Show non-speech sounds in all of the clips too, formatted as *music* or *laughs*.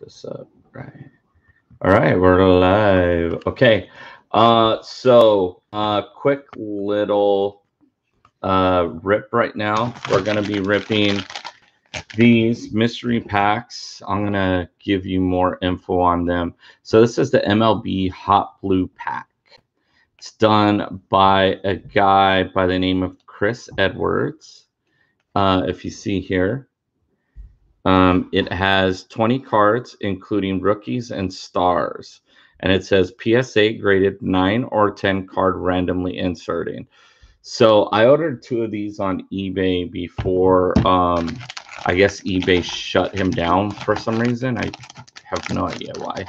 this up right. All right, we're live. Okay. Uh so uh quick little uh rip right now. We're gonna be ripping these mystery packs. I'm gonna give you more info on them. So this is the MLB Hot Blue pack. It's done by a guy by the name of Chris Edwards. Uh, if you see here, um, it has 20 cards, including rookies and stars. And it says PSA graded 9 or 10 card randomly inserting. So I ordered two of these on eBay before um, I guess eBay shut him down for some reason. I have no idea why.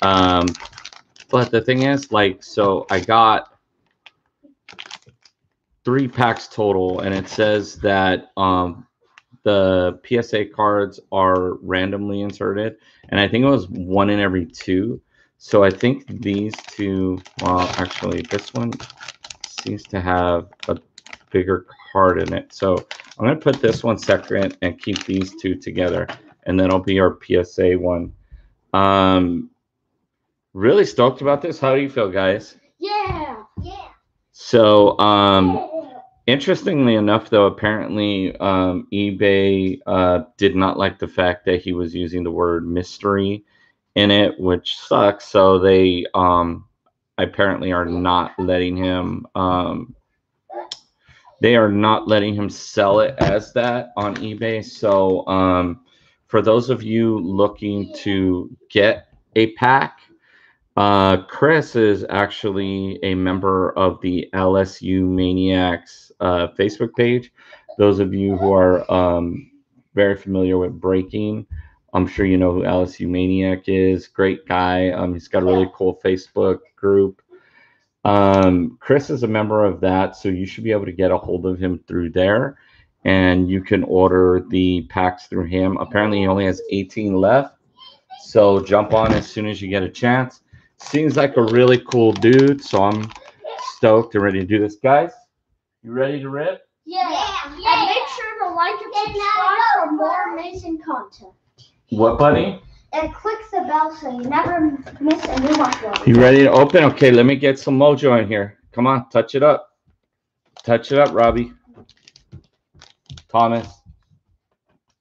Um, but the thing is, like, so I got three packs total, and it says that um, the PSA cards are randomly inserted, and I think it was one in every two. So I think these two, well, actually, this one seems to have a bigger card in it. So I'm going to put this one second and keep these two together, and then it'll be our PSA one. Um, really stoked about this. How do you feel, guys? Yeah. Yeah. So, um, Interestingly enough, though, apparently um, eBay uh, did not like the fact that he was using the word mystery in it, which sucks. So they um, apparently are not letting him. Um, they are not letting him sell it as that on eBay. So um, for those of you looking to get a pack, uh, Chris is actually a member of the LSU Maniacs uh, Facebook page. Those of you who are um, very familiar with breaking, I'm sure you know who LSU Maniac is. Great guy. Um, he's got a really cool Facebook group. Um, Chris is a member of that, so you should be able to get a hold of him through there. And you can order the packs through him. Apparently, he only has 18 left. So jump on as soon as you get a chance. Seems like a really cool dude. So I'm stoked and ready to do this, guys. You ready to rip? Yeah. yeah. And make sure to like and subscribe for more amazing content. What, buddy? And click the bell so you never miss a new upload. You ready to open? Okay, let me get some mojo in here. Come on, touch it up. Touch it up, Robbie. Thomas.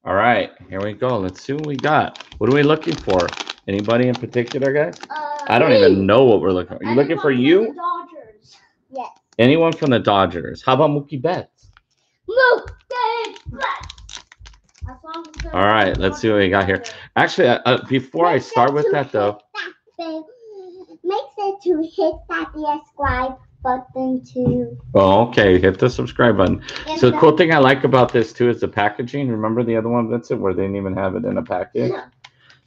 All right, here we go. Let's see what we got. What are we looking for? Anybody in particular, guys? Uh, I don't even know what we're looking for. You looking for you? the Dodgers. Yes. Anyone from the Dodgers? How about Mookie Betts? Luke Davis. As long as they're All right, let's see what we got here. Actually, uh, uh, before I start with that, though, Make sure to hit that subscribe button too. oh, okay, hit the subscribe button. And So the cool thing I like about this too is the packaging. Remember the other one, Vincent, where they didn't even have it in a package?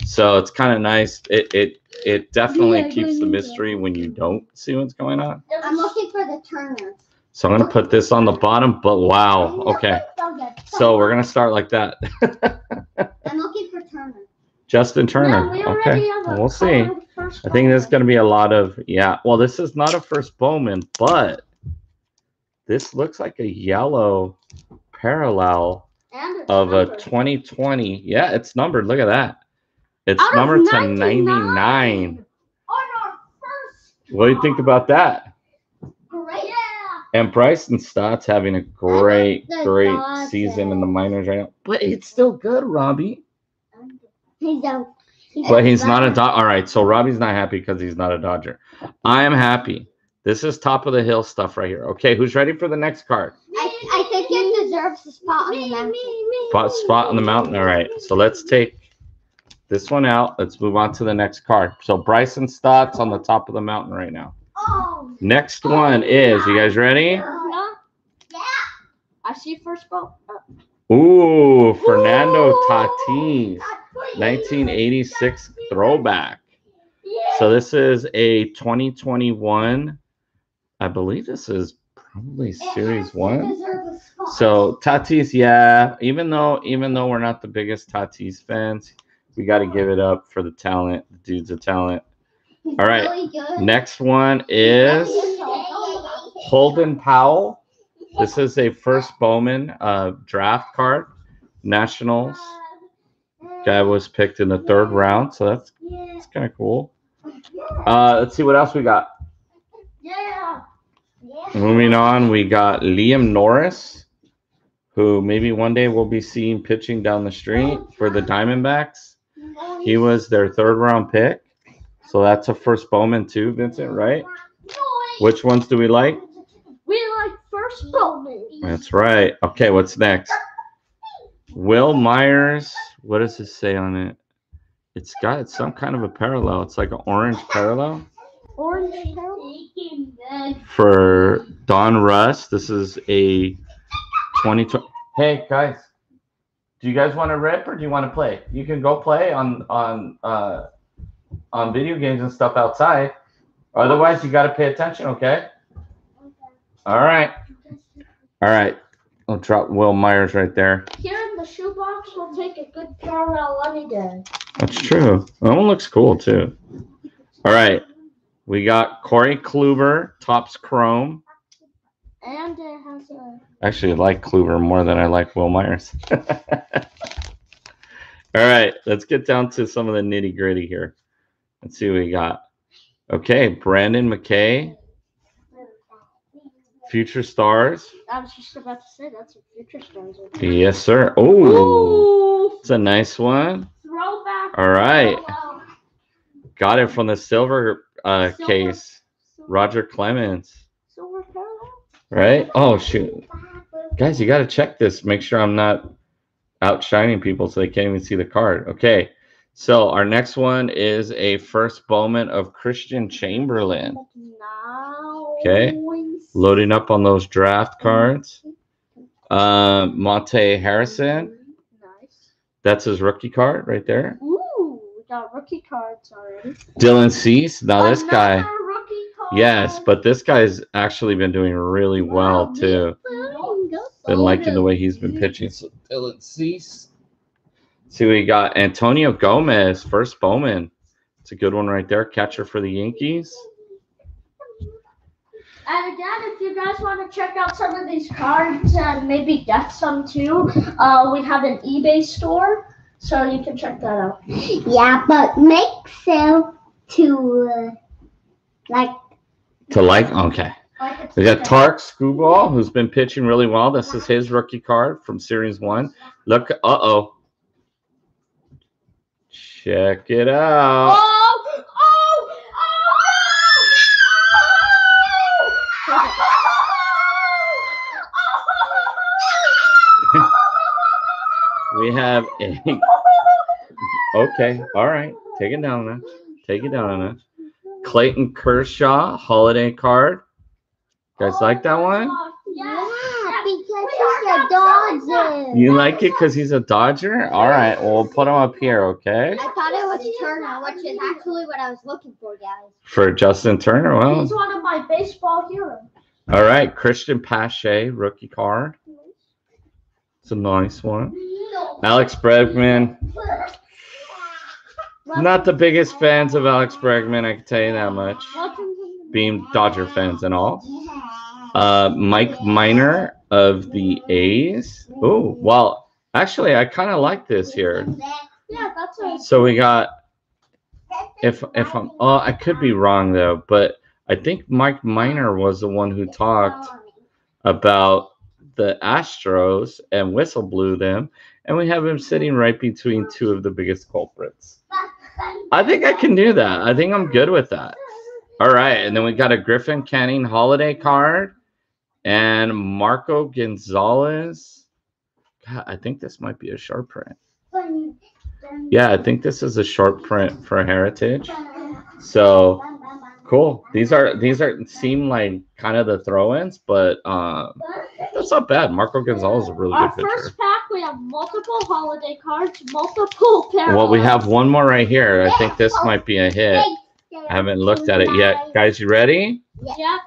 Yeah. So it's kind of nice. It it it definitely Yeah, keeps the yeah, yeah. mystery when you don't see what's going on. I'm looking for the Turner. So I'm gonna put this on the bottom, but wow, okay. So we're gonna start like that. *laughs* I'm looking for Turner. Justin Turner. No, we Okay, have a we'll see. I think there's gonna be a lot of yeah. Well, this is not a first Bowman, but this looks like a yellow parallel And it's of a 2020. Yeah, it's numbered. Look at that. It's Out of numbered to 99. 99. On our first What do you think about that? Great. Yeah. And Bryson Stott's having a great, great Dodgers. season in the minors right now. But it's still good, Robbie. He's a, But he's not a Dodger. All right, so Robbie's not happy because he's not a Dodger. I am happy. This is top of the hill stuff right here. Okay, who's ready for the next card? I, I think it deserves a spot on the mountain. Spot, spot on the mountain. All right, so let's take this one out. Let's move on to the next card. So Bryson Stott's on the top of the mountain right now. Oh. Next one is, you guys ready? Yeah. I see first ball. Ooh, Fernando Ooh. Tatis, 1986 throwback. Yeah. So this is a 2021. I believe this is probably Series One. So Tatis, yeah. Even though even though we're not the biggest Tatis fans, we got to give it up for the talent. The dude's a talent. All right. Next one is Holden Powell. This is a first Bowman uh, draft card, Nationals. Guy was picked in the third round, so that's that's kind of cool. Uh, let's see what else we got. Yeah. Moving on, we got Liam Norris, who maybe one day we'll be seeing pitching down the street for the Diamondbacks. He was their third round pick, so that's a first Bowman too, Vincent, right? Which ones do we like? We like first Bowman. That's right. Okay, what's next? Wil Myers. What does it say on it? It's got some kind of a parallel. It's like an orange parallel Orange for Donruss. This is a 2020. Hey guys, do you guys want to rip or do you want to play? You can go play on on uh, on video games and stuff outside. Otherwise, you got to pay attention. Okay. All right. All right. I'll drop Wil Myers right there. Here in the shoebox, we'll take a good parallel any day. That's true. That one looks cool too. All right. We got Corey Kluber, Topps Chrome. And it has a. Actually, like Kluber more than I like Wil Myers. *laughs* All right. Let's get down to some of the nitty gritty here. Let's see what we got. Okay. Brendan McKay, Future Stars. I was just about to say that's a future stars. Yes, sir. Oh, it's a nice one. throwback. All right. parallel. Got it from the silver uh, Silver. case. Silver- Roger Clemens. Right? Oh shoot. Guys, you gotta check this. Make sure I'm not outshining people so they can't even see the card. Okay. So our next one is a first Bowman of Christian Chamberlain. Okay. Loading up on those draft cards. Uh, Monte Harrison. Nice. That's his rookie card right there. Ooh, we got rookie cards already. Dylan Cease. Now this guy. Another card. Yes, but this guy's actually been doing really well too. Been liking the way he's been pitching. So Dylan Cease. See we got. Antonio Gomez, first Bowman. It's a good one right there. Catcher for the Yankees. And again, if you guys want to check out some of these cards and maybe get some too, uh, we have an eBay store, so you can check that out. Yeah, but make sale to uh, like To like, okay. We got Tarik Skubal, who's been pitching really well. This is his rookie card from Series 1. Look, uh oh. Check it out. Oh! Oh! We have a. Okay, all right. Take it down now. Take it down now. Clayton Kershaw, holiday card. You guys like that one? yeah, because he's a Dodger. You like it because he's a Dodger? All right, well, we'll put him up here, okay? I thought it was Turner, which is actually what I was looking for, guys. For Justin Turner. Well, He's one of my baseball heroes. all right. Cristian Pache, rookie card. It's a nice one. Alex Bregman. Not the biggest fans of Alex Bregman, I can tell you that much. Being Dodger fans and all. Uh, Mike Minor of the A's. Oh, well, actually, I kind of like this here. Yeah, that's a. So we got, if if I'm, oh, I could be wrong though, but I think Mike Minor was the one who talked about the Astros and whistle blew them, and we have him sitting right between two of the biggest culprits. I think I can do that. I think I'm good with that. All right, and then we got a Griffin Canning holiday card and Marco Gonzales. God, I think this might be a short print. Yeah, I think this is a short print for Heritage. So cool. These are these are seem like kind of the throw-ins, but um, that's not bad. Marco Gonzales is a really Our good pitcher. first pack, we have multiple holiday cards, multiple parallels. Well, we have one more right here. I think this might be a hit. I haven't looked at it yet. Guys, you ready? Yeah.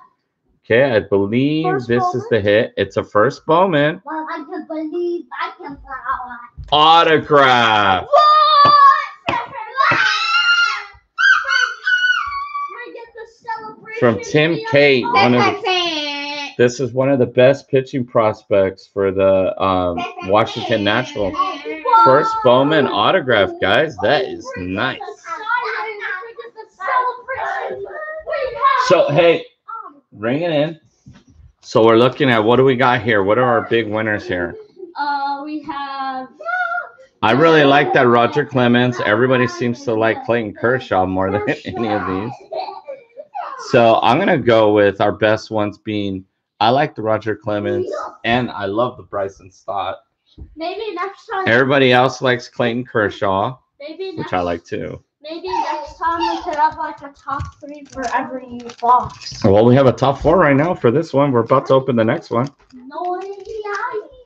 Okay, I believe First this is the hit. It's a first Bowman Well, I can believe I can fly. autograph. We From Tim video. Kate, one of This is one of the best pitching prospects for the um, Washington Nationals. first Bowman autograph, guys. That is nice. So hey, ring it in. So we're looking at what do we got here? What are our big winners here? Uh, we have. I really like that Roger Clemens. Everybody seems to like Clayton Kershaw more than *laughs* any of these. So I'm gonna go with our best ones being I like the Roger Clemens and I love the Bryson Stott. Maybe next time. Everybody else likes Clayton Kershaw, Maybe which I like too. Maybe next time we could have like a top three for every box. Well, we have a top four right now for this one. We're about to open the next one. No.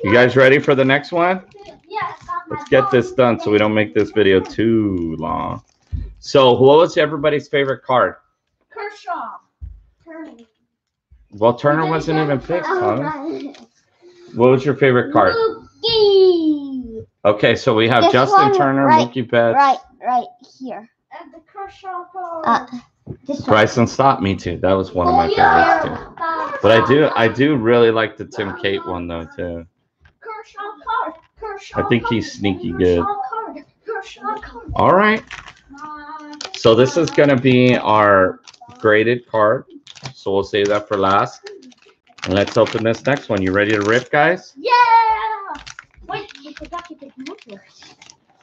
You guys ready for the next one? Yes. Let's get this done so we don't make this video too long. So, what was everybody's favorite card? Kershaw. Turner. Well, Turner wasn't even picked, Thomas. What was your favorite card? Mookie. Okay, so we have This Justin one, Turner, right, Mookie Betts, Right, right here. And the Kershaw card. Uh, this one. Bryson Stott. Me too. That was one of Oh, my yeah. favorites too. But I do, I do really like the Tim Cate one though too. Kershaw card. Kershaw I think card. he's sneaky good. Kershaw card. Kershaw card. All right, so this is gonna be our graded card. So we'll save that for last. And let's open this next one. You ready to rip, guys? Yeah. Wait, I forgot to take Mojo.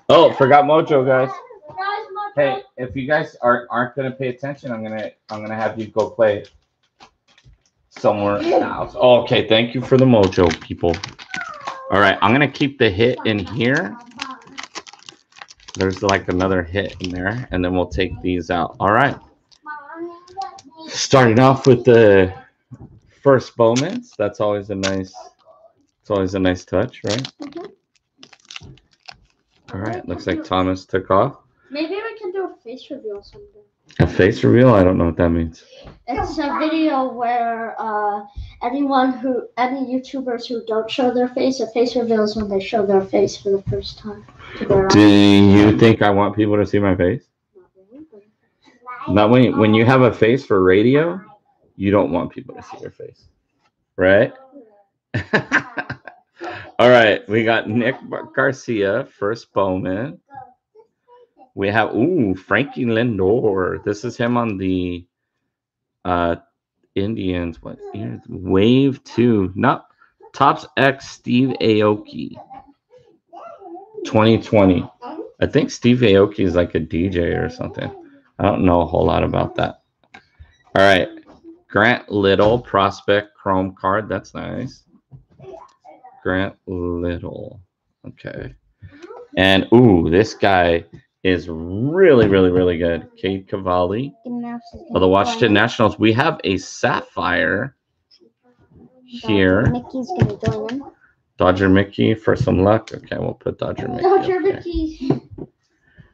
Oh, forgot Mojo, guys. Guys, Mojo. Hey, if you guys aren't aren't gonna pay attention, I'm gonna I'm gonna have you go play somewhere else. Oh, okay, thank you for the mojo, people. All right, I'm gonna keep the hit in here. There's like another hit in there, and then we'll take these out. All right, starting off with the first Bowman's. That's always a nice. It's always a nice touch, right? All right, looks like Thomas took off. Maybe we can do a face reveal someday. A face reveal? I don't know what that means. It's a video where uh, anyone who, any YouTubers who don't show their face, a face reveal is when they show their face for the first time. to their Do you think I want people to see my face? Not when when you have a face for radio, you don't want people to see your face, right? *laughs* All right, we got Nick Garcia, first Bowman. We have ooh Frankie Lindor. This is him on the uh Indians. What? Wave two, not Topps X Steve Aoki. 2020. I think Steve Aoki is like a DJ or something. I don't know a whole lot about that. All right. Grant Little prospect chrome card. That's nice. Grant Little. Okay. And ooh, this guy is really, really, really good. Cade Cavalli of the Washington Nationals. We have a sapphire here. Mickey's gonna join. Dodger Mickey for some luck. Okay, we'll put Dodger Mickey. here. Mickey.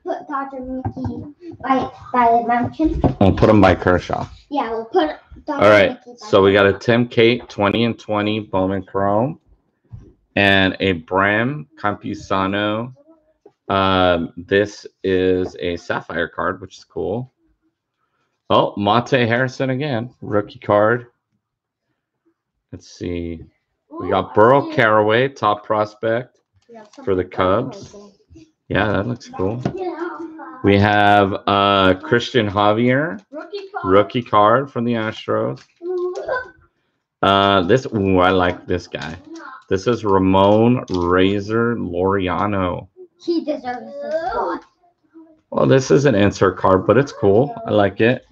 Put Dr. Mickey by by the mountain. We'll put him by Kershaw. Yeah, we'll put Dr. All right. So we got a Tim Cate 20 and 20 Bowman Chrome and a Bram Campusano. Um, this is a Sapphire card, which is cool. Oh, Monte Harrison again, rookie card. Let's see. We got Burl Carraway, top prospect. for the Cubs. Yeah, that looks cool. We have uh Cristian Javier, Rookie card. rookie card from the Astros. Uh, this ooh, I like this guy. This is Ramon Razor Laureano. He deserves this. Well, this is an insert card, but it's cool. I like it.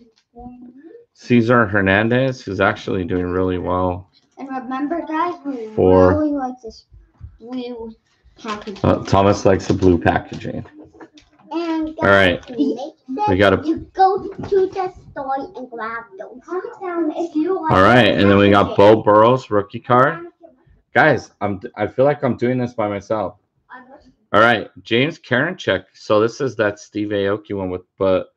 Cesar Hernandez, who's actually doing really well. And remember, guys, we For- really like this blue package. Uh, Thomas likes the blue packaging. and All right. We got a You go to the store and grab those. If you all right, and then we got Beau Burrows rookie card. Guys, I'm I feel like I'm doing this by myself. All right, James Karinchak. So this is that Steve Aoki one with but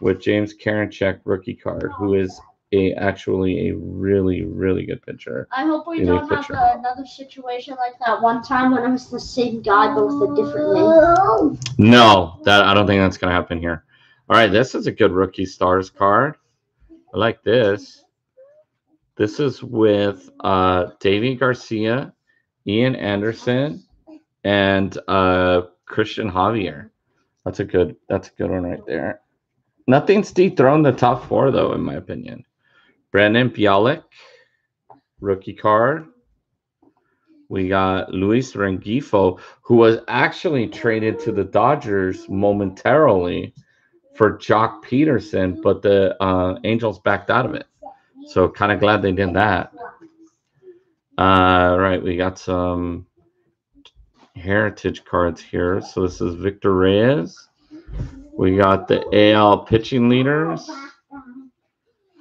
with James Karinchak rookie card, who is a actually a really really good pitcher. I hope we don't have uh, another situation like that one time when it was the same guy but with a different name. No, that I don't think that's gonna happen here. All right, this is a good rookie stars card. I like this. This is with uh Deivi Garcia, Ian Anderson, and uh Cristian Javier. That's a good. That's a good one right there. Nothing's dethroned the top four though, in my opinion. Brandon Bielak, rookie card. We got Luis Rengifo, who was actually traded to the Dodgers momentarily for Joc Pederson, but the uh, Angels backed out of it. So kind of glad they did that. Uh, right, we got some heritage cards here. So this is Victor Reyes. We got the AL pitching leaders.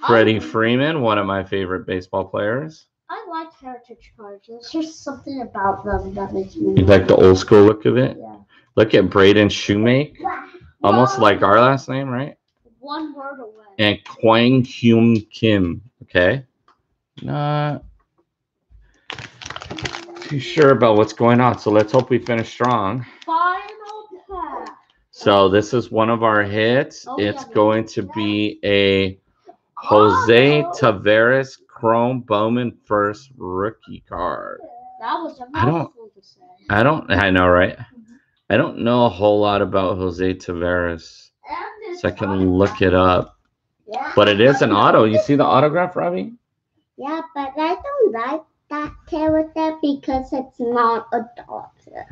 Freddie Freeman, one of my favorite baseball players. I like heritage cards. There's just something about them that makes me. You like the old school look of it? Yeah. Look at Braden Shewmake, almost like our last name, right? One word away. And Kwang Hyun Kim. Okay. Not too sure about what's going on. So let's hope we finish strong. Final pack. So this is one of our hits. Oh, It's yeah. going to be a Jose oh, Taveras Chrome Bowman first rookie card. That was a I don't- mouthful to say. I don't I know, right? Mm-hmm. I don't know a whole lot about Jose Taveras. So I can look it up. Yeah. But it is an auto. You see the autograph, Robbie? Yeah, but I don't like that character because it's not a Dodger.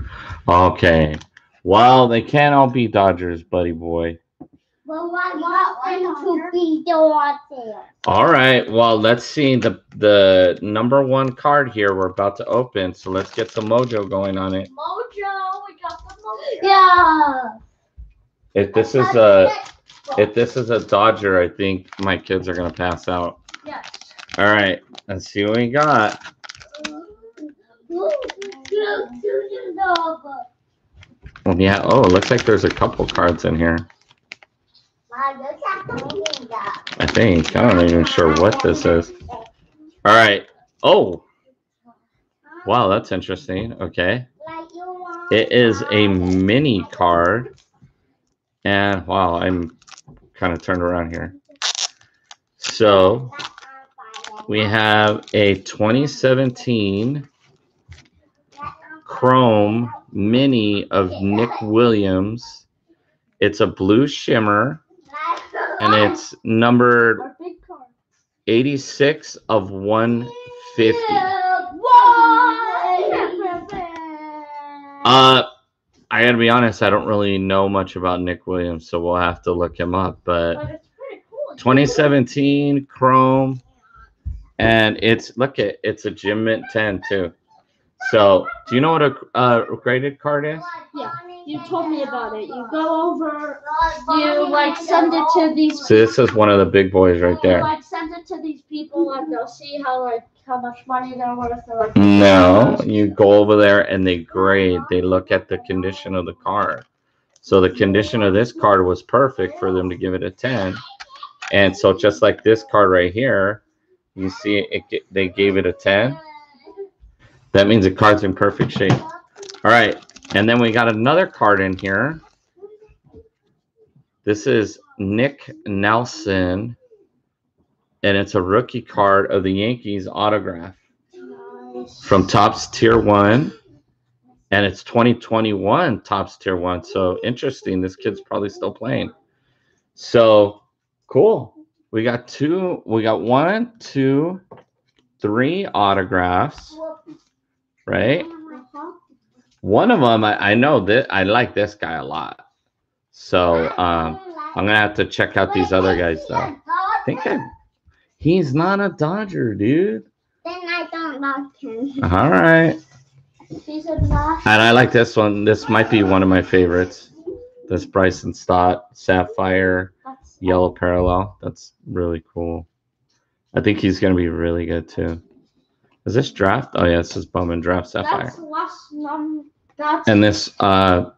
Okay. Well, they can't all be Dodgers, buddy boy. Well, I want them to be doctors. All right. Well, let's see the the number one card here. We're about to open, so let's get some mojo going on it. Mojo, we got the mojo. Yeah. If this is a if this is a Dodger, I think my kids are gonna pass out. Yes. All right. Let's see what we got. Oh, yeah. Oh, it looks like there's a couple cards in here. I think. I'm not even sure what this is. All right. Oh, wow. That's interesting. Okay. It is a mini card. And wow, I'm kind of turned around here. So we have a 2017 Chrome Mini of Nick Williams. It's a blue shimmer and it's numbered Our big card. 86 of 150. Uh, I gotta be honest, I don't really know much about Nick Williams, so we'll have to look him up. But But it's pretty cool. 2017 Chrome, and it's look at it's a Gem Mint 10 too. So, do you know what a uh, graded card is? Yeah, you told me about it. You go over, you like send it to these. So this is one of the big boys right You there. like send it to these people and they'll see how like how much money they're worth. They're like, No, you go over there and they grade. They look at the condition of the card. So the condition of this card was perfect for them to give it a 10. And so just like this card right here, you see it, it they gave it a 10. That means the card's in perfect shape. All right. And then we got another card in here. This is Nick Nelson. And it's a rookie card of the Yankees autograph from Topps Tier 1. And it's 2021 Topps Tier 1. So interesting. This kid's probably still playing. So cool. We got two, we got one, two, three autographs, right? One of them, I, I know that I like this guy a lot. So um, I'm gonna have to check out these other guys though. I think I, he's not a Dodger, dude. Then I don't like him. All right. He's a. And I like this one. This might be one of my favorites. This Bryson Stott Sapphire Yellow Parallel. That's really cool. I think he's gonna be really good too. Is this draft? Oh yeah, this is Bowman Draft Sapphire. that's last num. That's And this uh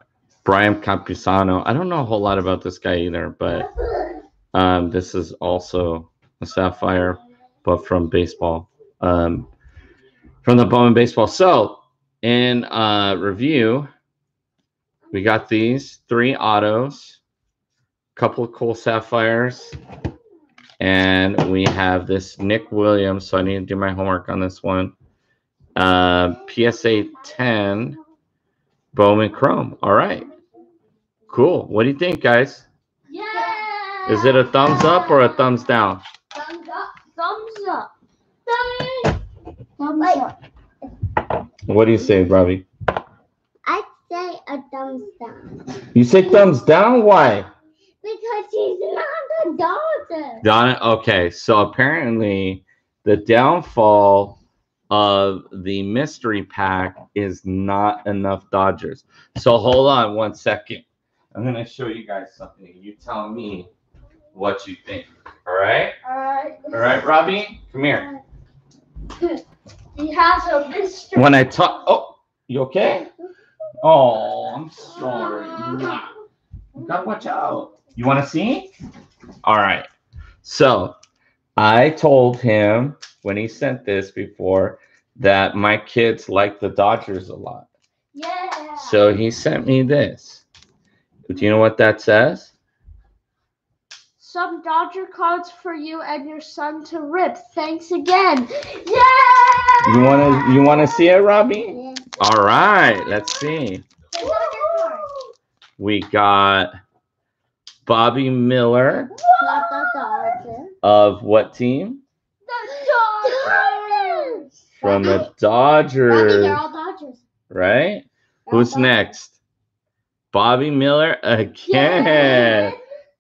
Brian Campusano. I don't know a whole lot about this guy either, but um this is also a Sapphire, but from baseball. Um from the Bowman baseball. So in uh review, we got these three autos, couple of cool sapphires, and we have this Nick Williams. So I need to do my homework on this one. Uh, PSA 10 Bowman Chrome. All right. Cool. What do you think, guys? Yeah. Is it a thumbs up or a thumbs down? thumbs up? Thumbs up. Thumbs, thumbs up. What do you say, Robbie? I'd say a thumbs down. You say thumbs down? Why? Because he's not a daughter. Donna, okay, so apparently the downfall of the mystery pack is not enough Dodgers. So hold on one second. I'm gonna show you guys something. You tell me what you think. All right, All right. all right, Robbie, come here. He has a mystery. When I talk, oh, you okay? *laughs* Oh, I'm sorry. You gotta watch out. You want to see? All right. So I told him when he sent this before that my kids like the Dodgers a lot. Yeah. So he sent me this. Do you know what that says? Some Dodger cards for you and your son to rip. Thanks again. Yeah. You want to you want to see it, Robbie? Yeah. All right. Let's see. We got Bobby Miller of what team? The Dodgers. From the Dodgers, Dodgers. right? They're Who's Dodgers. next? Bobby Miller again. Yeah.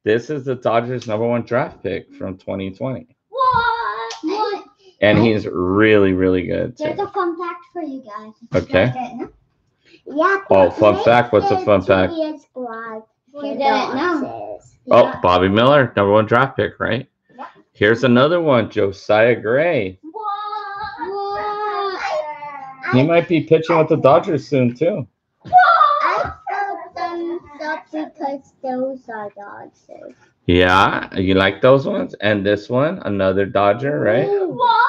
This is the Dodgers number one draft pick from 2020. What? What? And he's really, really good. There's a fun fact for you guys. Okay. Yeah. Oh, fun fact. What's a fun fact? You didn't didn't know. Oh, Bobby Miller, number one draft pick, right? Here's another one, Josiah Gray. What? He might be pitching with the Dodgers soon, too. I felt them up because those are Dodgers. Yeah, you like those ones? And this one, another Dodger, right? What?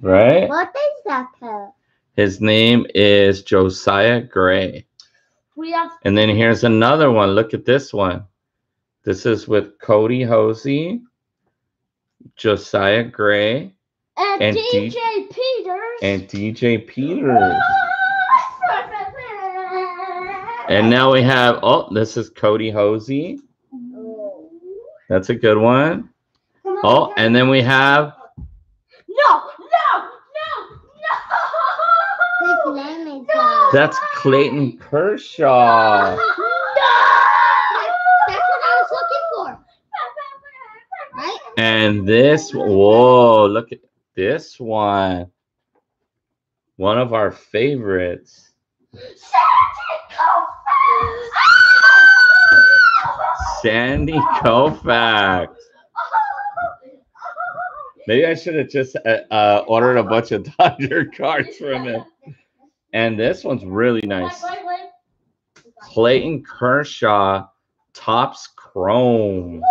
Right? What is that called? His name is Josiah Gray. We have And then here's another one. Look at this one. This is with Kody Hoese, Josiah Gray, and, And D- DJ Peters. And DJ Peters. And now we have, oh, this is Kody Hoese. That's a good one. Come on, Oh, and then we have, no, no, no, no. His name is uh, that's Clayton Kershaw. That's what I was looking for. Right? And this, whoa, look at this one. One of our favorites. Sandy Koufax. Maybe I should have just uh, uh, ordered a bunch of *laughs* Dodger cards from him. And this one's really nice. Clayton Kershaw, Topps Chrome.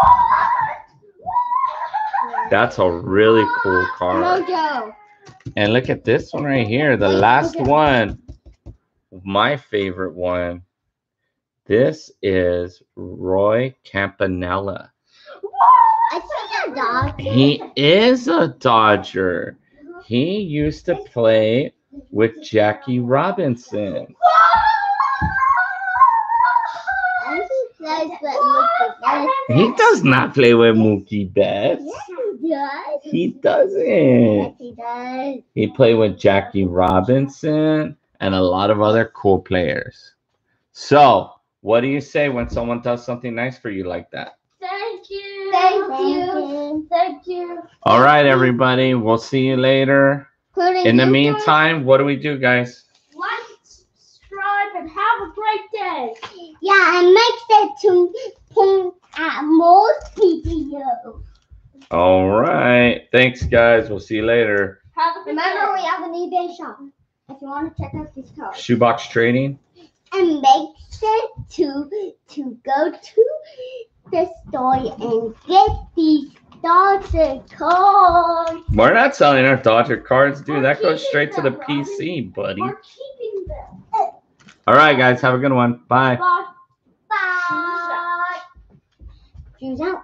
That's a really cool card. Mojo. And look at this one right here, the last one. My favorite one. This is Roy Campanella. I see a dog. He is a Dodger. He used to play with Jackie Robinson. He says that Mookie Betts. He does not play with Mookie Betts. Yes, he He does. doesn't. Yes, he does. He played with Jackie Robinson and a lot of other cool players. So, what do you say when someone does something nice for you like that? Thank you. Thank you. Thank you. All right, everybody. We'll see you later. Including In the you meantime, what do we do, guys? Like, subscribe, and have a great day. Yeah, and make sure to point at uh, more videos. All right. Thanks, guys. We'll see you later. Have a Remember, day. we have an eBay shop if you want to check out these cards. Shoebox trading. And make sure to to go to the store and get these Dodger cards. We're not selling our Dodger cards, dude. We're That goes keeping straight to the Robin. PC, buddy. We're keeping them. All right, guys. Have a good one. Bye. Bye. Bye. Shoes out.